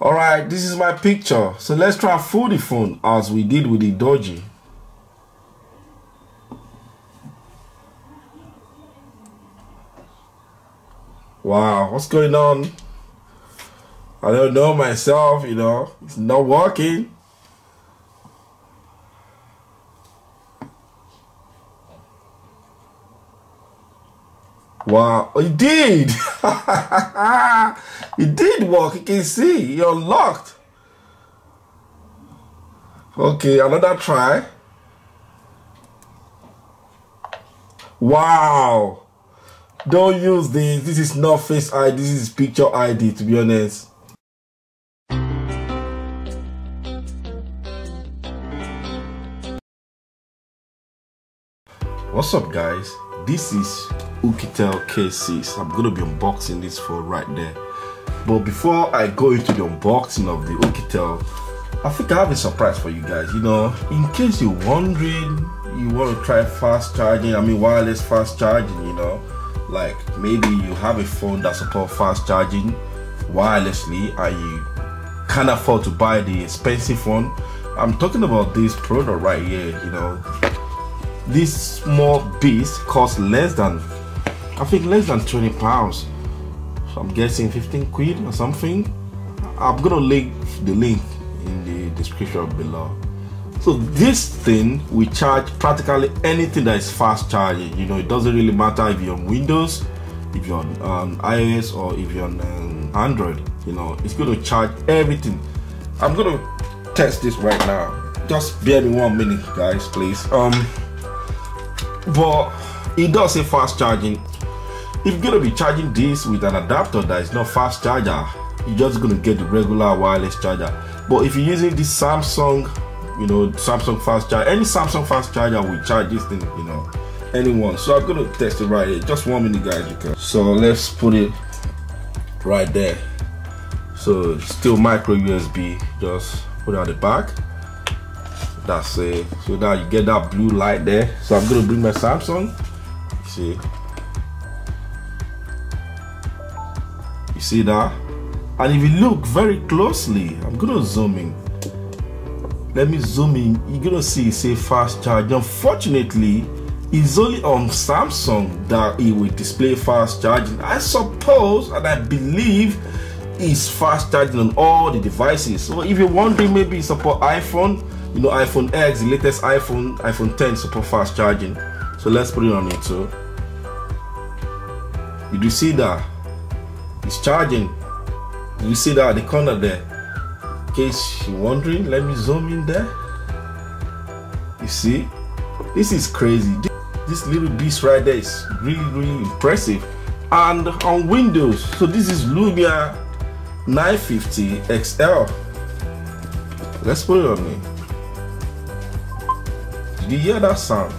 All right, this is my picture. So let's try fool the phone as we did with the Doogee Wow, what's going on? I don't know myself, you know, it's not working. Wow, oh, it did. it did work. You can see you're locked. Okay, another try. Wow. Don't use this. This is not face ID. This is picture ID, to be honest. What's up, guys? This is Oukitel K6. I'm gonna be unboxing this phone right there. But before I go into the unboxing of the Oukitel, I think I have a surprise for you guys. You know, in case you're wondering, you want to try fast charging, I mean wireless fast charging, you know, like maybe you have a phone that supports fast charging wirelessly and you can't afford to buy the expensive one. I'm talking about this product right here, you know. This small beast costs less than I think less than 20 pounds. So I'm guessing 15 quid or something. I'm gonna link the link in the description below. So this thing we charge practically anything that is fast charging. You know, it doesn't really matter if you're on Windows, if you're on um, iOS, or if you're on um, Android. You know, it's to charge everything. I'm to test this right now. Just bear me one minute, guys, please. Um, but it does say fast charging. If you're going to be charging this with an adapter that is not fast charger, you're just going to get the regular wireless charger. But if you're using this Samsung you know, Samsung fast charger. Any Samsung fast charger will charge this thing, you know, anyone. So I'm gonna test it right here. Just one minute, guys. Can. So let's put it right there. So still micro USB. Just put it at the back. That's it. So now you get that blue light there. So I'm gonna bring my Samsung. See. You see that? And if you look very closely, I'm gonna zoom in. Let me zoom in. You're gonna see say fast charge. Unfortunately it's only on samsung that it will display fast charging. I suppose and i believe it's fast charging on all the devices. So if you're wondering maybe you support iphone you know iphone x the latest iphone iphone 10 support fast charging. So let's put it on it too you do see that it's charging. You see that the corner there. In case you're wondering let me zoom in there. You see? This is crazy. This little beast right there is really really impressive. And on windows so this is lumia 950 xl let's put it on me. Did you hear that sound?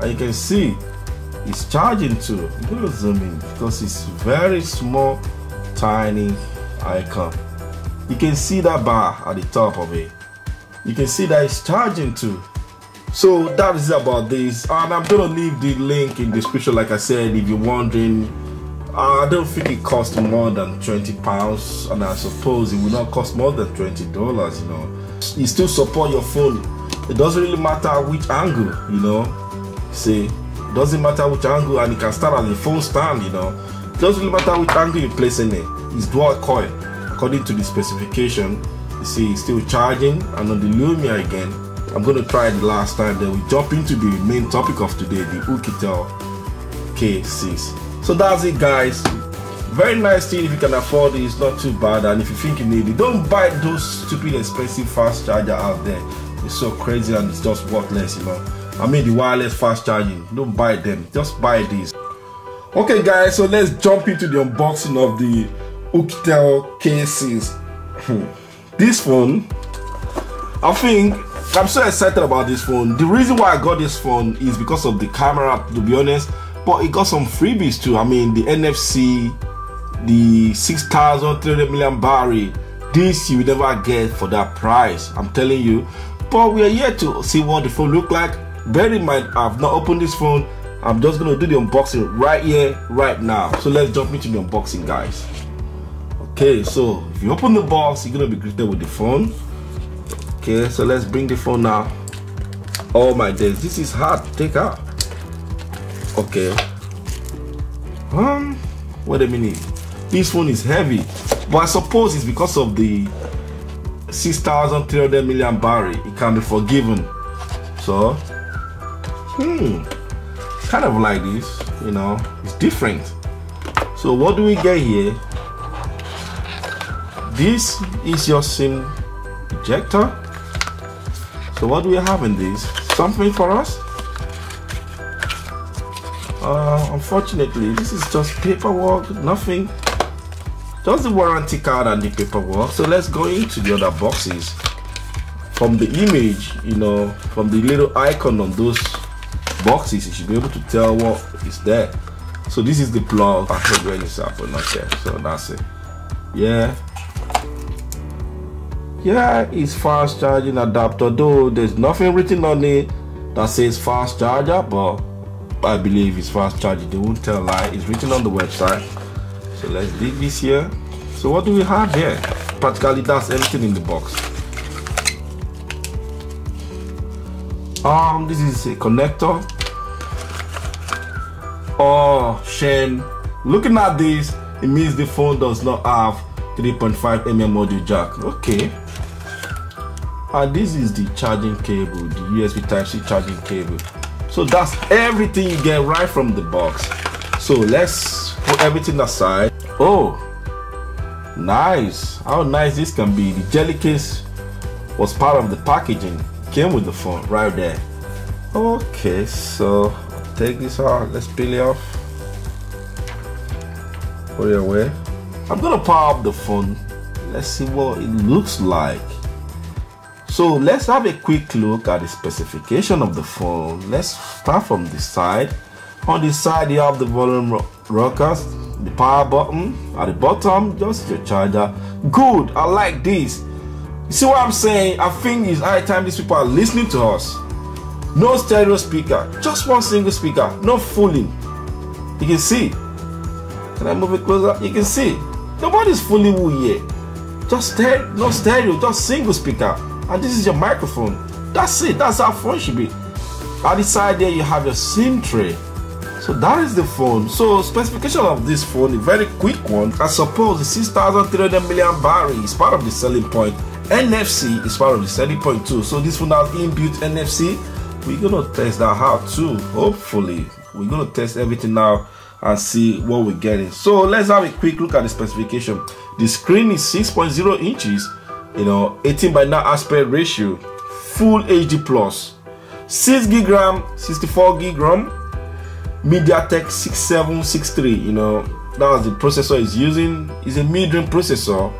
And you can see it's charging too. I'm gonna zoom in because it's very small tiny icon. You can see that bar at the top of it. You can see that it's charging too. So that is about this. And i'm gonna leave the link in the description like i said if you're wondering. Uh, I don't think it costs more than 20 pounds and i suppose it will not cost more than 20 dollars you know. You still support your phone. It doesn't really matter which angle you know. See doesn't matter which angle and it can start as a phone stand you know doesn't matter which angle you place in it it's dual coil. According to the specification you see it's still charging and on the Lumia again I'm going to try the last time then we jump into the main topic of today the Oukitel K6 so that's it guys. Very nice thing if you can afford it it's not too bad and if you think you need it don't buy those stupid expensive fast charger out there. It's so crazy and it's just worthless you know. I mean the wireless fast charging don't buy them just buy these okay guys so let's jump into the unboxing of the Oukitel K6. Hmm. this phone, I think I'm so excited about this phone. The reason why I got this phone is because of the camera, to be honest. But it got some freebies too. I mean, the NFC, the 6,300 million battery. This you will never get for that price. I'm telling you. But we are here to see what the phone look like. Bear in mind, I've not opened this phone. I'm just gonna do the unboxing right here, right now. So let's jump into the unboxing, guys. okay so if you open the box you're gonna be greeted with the phone. Okay so let's bring the phone now. Oh my days this is hard to take out. Okay. Um wait a minute. This phone is heavy but i suppose it's because of the 6300 million battery it can be forgiven. So hmm kind of like this you know it's different. So what do we get here? This is your sim ejector so what do we have in this? Something for us? Uh, unfortunately this is just paperwork nothing. Just the warranty card and the paperwork. So let's go into the other boxes. From the image you know from the little icon on those boxes you should be able to tell what is there. So this is the plug not there so that's it. Yeah. Yeah it's fast charging adapter though. There's nothing written on it that says fast charger but I believe it's fast charging. They won't tell lie. It's written on the website. So let's dig this here. So what do we have here? Practically that's everything in the box. Um this is a connector oh shame looking at this it means the phone does not have 3.5 mm audio jack. Okay. And this is the charging cable the usb type c charging cable. So that's everything you get right from the box. So let's put everything aside. Oh nice. How nice this can be. The jelly case was part of the packaging. Came with the phone right there. Okay so take this out let's peel it off put it away i'm gonna power up the phone let's see what it looks like so let's have a quick look at the specification of the phone. Let's start from the side. On the side you have the volume rockers, the power button. At the bottom, just your charger. Good, I like this. You see what I'm saying? I think it's high time these people are listening to us. No stereo speaker, just one single speaker, no fooling. You can see. Can I move it closer? You can see. Nobody's fooling you yet. Just stereo, no stereo, just single speaker and this is your microphone. That's it. That's how phone should be. At the side there, you have your SIM tray. So that is the phone. So specification of this phone, a very quick one. I suppose the 6300 million battery is part of the selling point. NFC is part of the selling point too. So this phone has inbuilt NFC. We're gonna test that out too. Hopefully, we're gonna test everything now and see what we're getting. So let's have a quick look at the specification. The screen is 6.0 inches you know 18 by 9 aspect ratio full hd plus 6 gig ram 64 gig ram mediatek 6763 you know that was the processor is using is a mid-range processor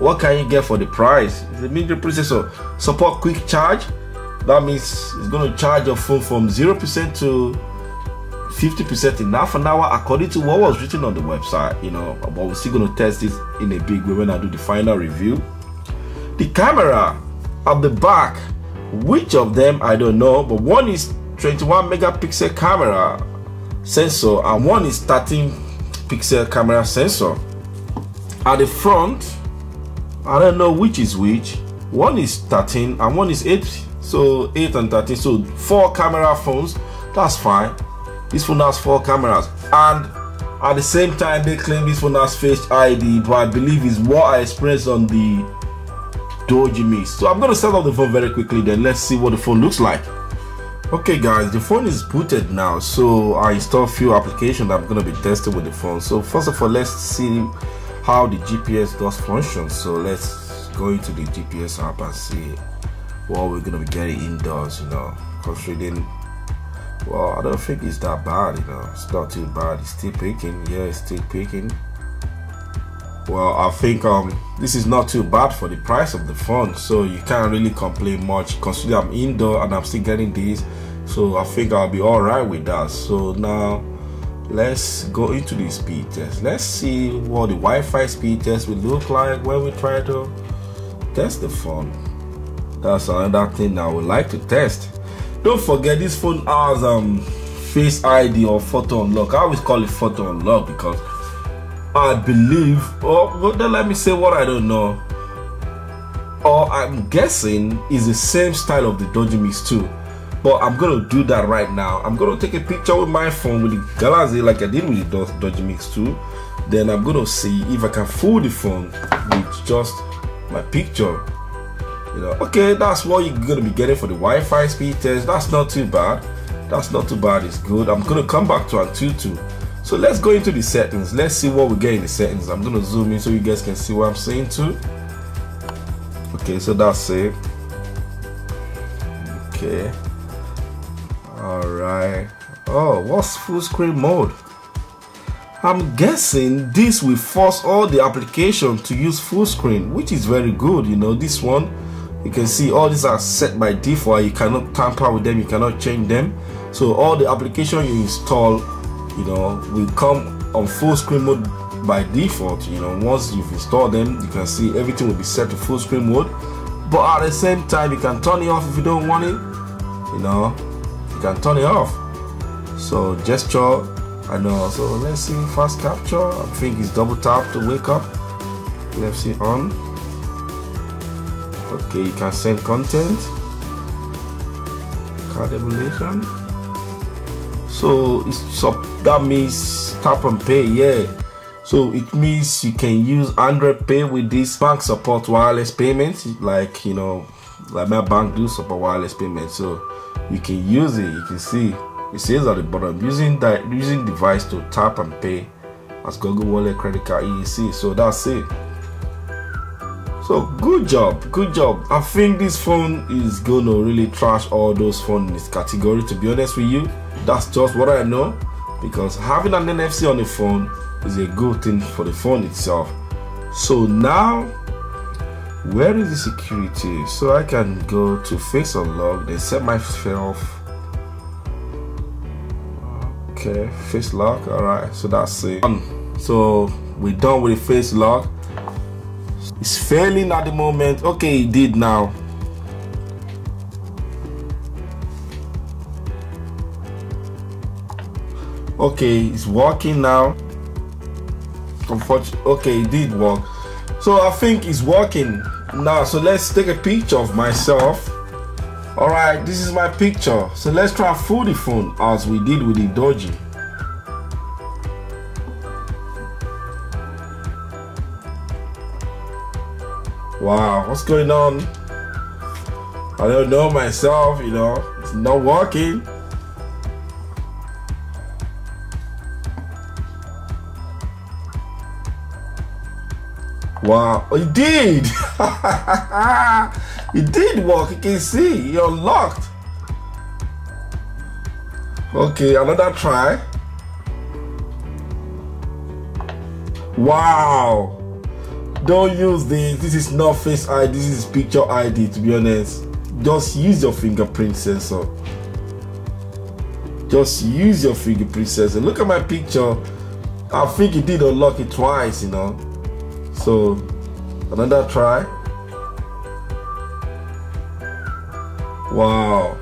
what can you get for the price it's a mid-range processor support quick charge that means it's going to charge your phone from 0% to 50% in half an hour according to what was written on the website you know. But we're still going to test this in a big way when i do the final review. The camera at the back which of them i don't know but one is 21 megapixel camera sensor and one is 13 pixel camera sensor. At the front i don't know which is which one is 13 and one is 8 so 8 and 13 so four camera phones that's fine this phone has four cameras and at the same time they claim this phone has face id but i believe is what i experienced on the Doogee Mix. So I'm gonna set up the phone very quickly then let's see what the phone looks like. Okay guys, the phone is booted now. So I installed a few applications I'm gonna be testing with the phone. So first of all, let's see how the GPS does function. So let's go into the GPS app and see what we're gonna be getting indoors, you know, considering well, I don't think it's that bad, you know, it's not too bad, it's still picking, yeah, it's still picking. Well i think um this is not too bad for the price of the phone so you can't really complain much considering i'm indoor and i'm still getting these so i think i'll be all right with that. So now let's go into the speed test. Let's see what the wi-fi speed test will look like when we try to test the phone that's another thing i would like to test don't forget this phone has um face id or photo unlock i always call it photo unlock because I believe, or then let me say what I don't know. Or I'm guessing is the same style of the Doogee Mix 2. But I'm gonna do that right now. I'm gonna take a picture with my phone with the Galaxy like I did with the Doogee Mix 2. Then I'm gonna see if I can fool the phone with just my picture. You know, okay, that's what you're gonna be getting for the Wi-Fi speed test. That's not too bad. That's not too bad. It's good. I'm gonna come back to Antutu. So let's go into the settings. Let's see what we get in the settings. I'm gonna zoom in so you guys can see what I'm saying too. Okay, so that's it. Okay. Alright. Oh, what's full screen mode? I'm guessing this will force all the application to use full screen, which is very good. You know, this one, you can see all these are set by default. You cannot tamper with them. You cannot change them. So all the application you install you know will come on full screen mode by default. You know once you've installed them you can see everything will be set to full screen mode. But at the same time you can turn it off if you don't want it. You know you can turn it off. So gesture I know so let's see fast capture. I think it's double tap to wake up. Let's see on okay you can send content. Card emulation. So it's so that means tap and pay yeah. So it means you can use android pay with this bank support wireless payments like you know like my bank do support wireless payments so you can use it. You can see it says at the bottom using that using device to tap and pay as google wallet credit card. Eec so that's it so good job good job i think this phone is gonna really trash all those phones in this category to be honest with you that's just what I know because having an NFC on the phone is a good thing for the phone itself. So now, where is the security? So I can go to face unlock, then set myself. Okay, face lock. All right, so that's it. So we're done with the face lock. It's failing at the moment. Okay, it did now. okay it's working now. Okay it did work. So i think it's working. Now so let's take a picture of myself. All right this is my picture. So let's try fool the phone as we did with the Doogee wow what's going on i don't know myself you know it's not working Wow, oh, it did! it did work, you can see, you're locked. Okay, another try. Wow! Don't use this, this is not face ID, this is picture ID to be honest. Just use your fingerprint sensor. Just use your fingerprint sensor. Look at my picture. I think it did unlock it twice, you know. So another try. Wow.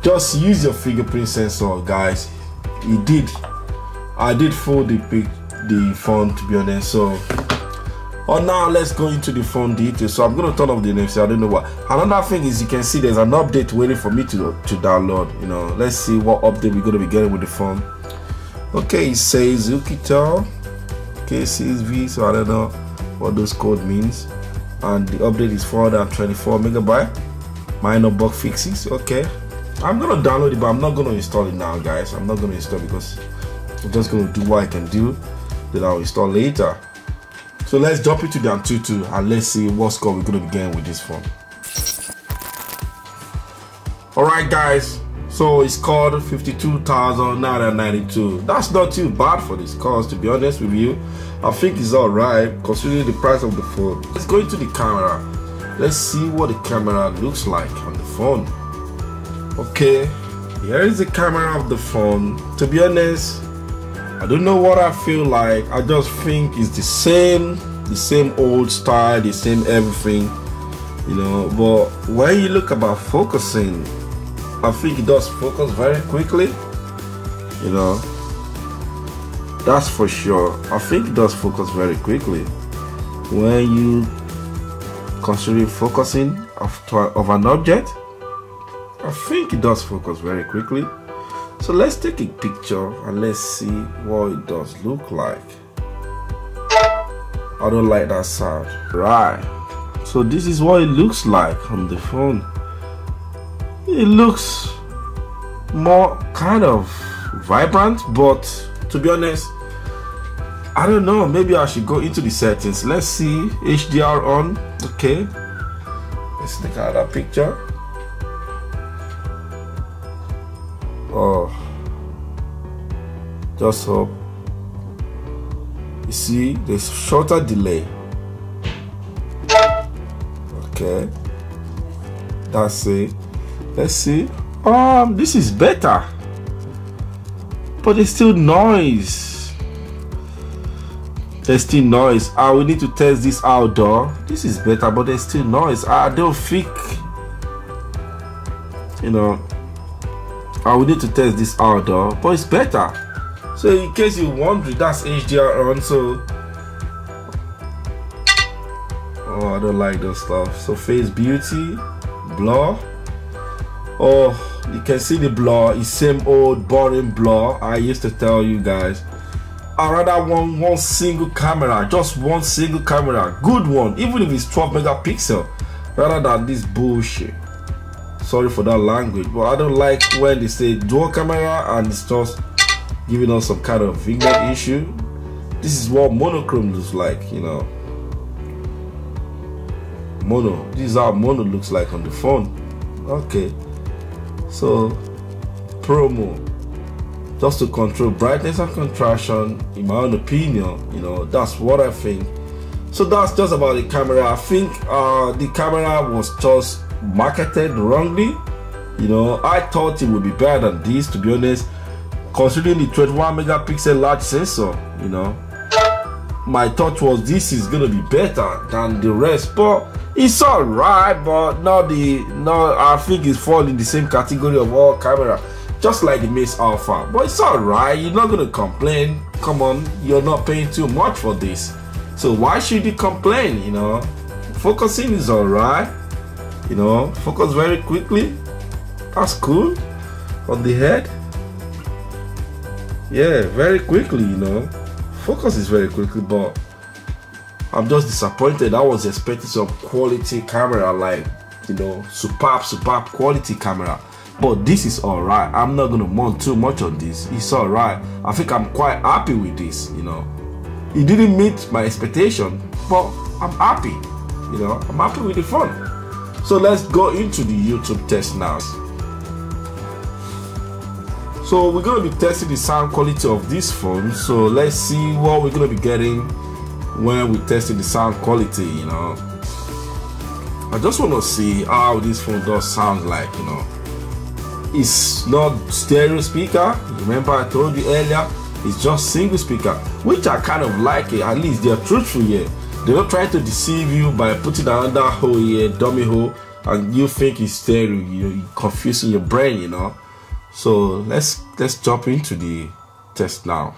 Just use your fingerprint sensor, guys. It did. I did fold the the phone to be honest. So Oh now let's go into the phone details. So I'm gonna turn off the NFC. I don't know what. Another thing is you can see there's an update waiting for me to to download. You know, let's see what update we're gonna be getting with the phone. Okay, it says Zukitel KCSV, so I don't know what those code means. And the update is 424 megabyte. Minor bug fixes. Okay, I'm gonna download it, but I'm not gonna install it now, guys. I'm not gonna install because I'm just gonna do what I can do. Then I'll install later. So let's jump into the Antutu and let's see what score we're gonna be getting with this phone. Alright guys, so it's called 52,992. That's not too bad for this cost, to be honest with you. I think it's alright considering the price of the phone. Let's go into the camera. Let's see what the camera looks like on the phone. Okay, here is the camera of the phone. To be honest, I don't know what I feel like. I just think it's the same, the same old style, the same everything, you know. But when you look about focusing, I think it does focus very quickly. You know, that's for sure i think it does focus very quickly when you consider focusing of, of an object i think it does focus very quickly so let's take a picture and let's see what it does look like. I don't like that sound. Right. So this is what it looks like on the phone. It looks more kind of vibrant but to be honest I don't know. Maybe I should go into the settings. Let's see HDR on. Okay. Let's take that picture oh. Just hope. You see there's shorter delay. Okay. That's it. Let's see. Um this is better. But there's still noise. There's still noise. Ah we need to test this outdoor this is better but there's still noise. I don't think you know I will need to test this outdoor but it's better. So in case you wonder that's HDR on so. Oh I don't like those stuff. So face beauty blur. Oh you can see the blur. It's same old boring blur i used to tell you guys. I rather want one single camera. Just one single camera. Good one even if it's 12 megapixel rather than this bullshit sorry for that language but i don't like when they say dual camera and it's just giving us some kind of vignette issue. This is what monochrome looks like you know. Mono this is how mono looks like on the phone. Okay. So promo. Just to control brightness and contraction in my own opinion you know that's what i think. So that's just about the camera. I think uh, the camera was just marketed wrongly you know i thought it would be better than this to be honest. Considering the 21 megapixel large sensor you know my thought was this is gonna be better than the rest but it's all right but not the no i think it's fall in the same category of all camera just like the Maze Alpha. But it's all right you're not gonna complain. Come on you're not paying too much for this. So why should you complain you know? Focusing is all right you know focus very quickly that's cool on the head yeah very quickly you know focus is very quickly but I'm just disappointed. I was expecting some quality camera, like you know, superb, superb quality camera. But this is alright. I'm not gonna mourn too much on this. It's alright. I think I'm quite happy with this, you know. It didn't meet my expectation, but I'm happy. You know, I'm happy with the phone. So let's go into the YouTube test now. So we're gonna be testing the sound quality of this phone. So let's see what we're gonna be getting when we tested the sound quality, you know. I just want to see how this phone does sound like, you know. It's not stereo speaker. Remember I told you earlier, it's just single speaker, which I kind of like it. At least they're truthful here. They're not try to deceive you by putting another hole here, dummy hole, and you think it's stereo. You're confusing your brain, you know. So let's let's jump into the test now.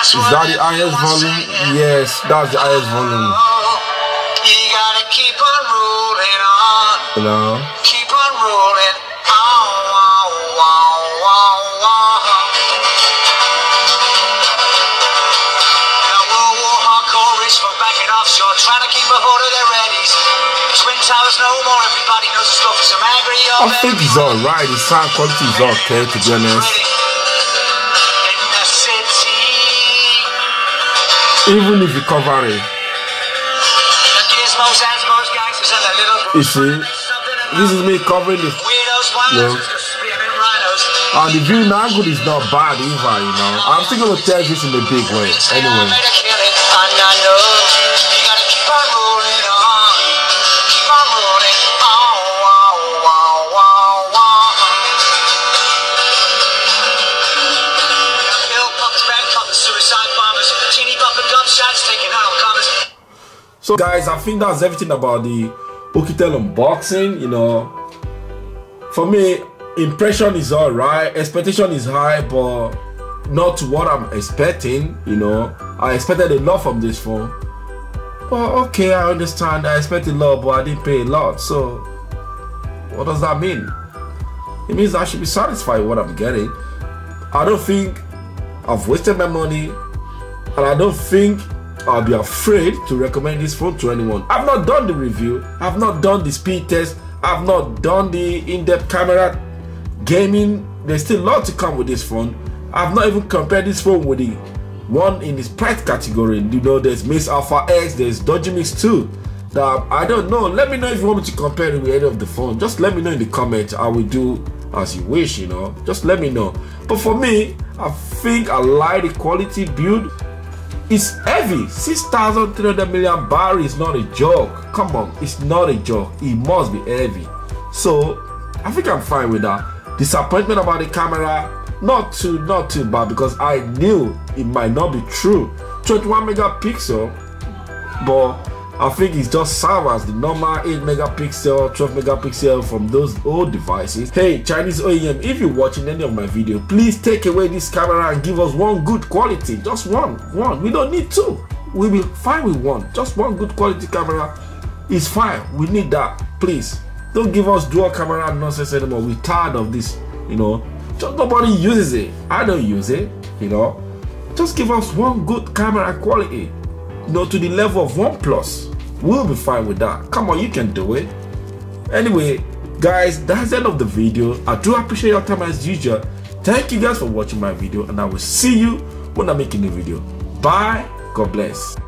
Is that the highest volume? Yes, that's the highest volume. You gotta keep on rolling on. You know? I think it's alright, the sound quality is okay to be honest. even if you cover it. You see, this is me covering. You know, and the view angle is not bad either, you know. I'm still gonna tell this in a big way. Anyway. So guys, I think that's everything about the Oukitel unboxing, you know. For me, impression is all right, expectation is high, but not what I'm expecting. You know, I expected a lot from this phone. But okay, I understand. I expected a lot, but I didn't pay a lot. So, what does that mean? It means I should be satisfied with what I'm getting. I don't think I've wasted my money, and I don't think I'll be afraid to recommend this phone to anyone. I've not done the review, I've not done the speed test, I've not done the in-depth camera gaming. There's still a lot to come with this phone. I've not even compared this phone with the one in this price category. You know, there's Maze Alpha X, there's Doogee Mix 2. That I don't know. Let me know if you want me to compare it with any of the phone. Just let me know in the comments. I will do as you wish, you know. Just let me know. But for me, I think I like the quality build. It's heavy. 6,300 million bar is not a joke. Come on, it's not a joke. It must be heavy. So I think I'm fine with that. Disappointment about the camera, not too not too bad because I knew it might not be true. 21 megapixel, but I think it's just serve as the normal 8 megapixel, 12 megapixel from those old devices. Hey, Chinese OEM, if you're watching any of my video, please take away this camera and give us one good quality. Just one, one. We don't need two. We'll be fine with one. Just one good quality camera is fine. We need that. Please. Don't give us dual camera nonsense anymore. We're tired of this, you know. Just nobody uses it. I don't use it, you know. Just give us one good camera quality, you know, to the level of OnePlus. We'll be fine with that. Come on, you can do it. Anyway, guys, that's the end of the video. I do appreciate your time as usual. Thank you guys for watching my video and I will see you when I make a new video. Bye. God bless.